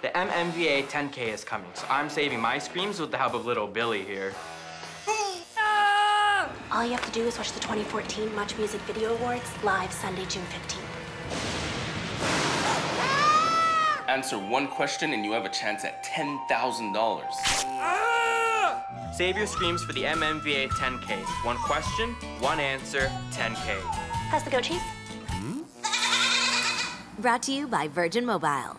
The MMVA 10K is coming, so I'm saving my screams with the help of little Billy here. All you have to do is watch the 2014 Much Music Video Awards live Sunday, June 15th. Answer one question and you have a chance at $10,000. Save your screams for the MMVA 10K. One question, one answer, 10K. How's the goat Hmm? Brought to you by Virgin Mobile.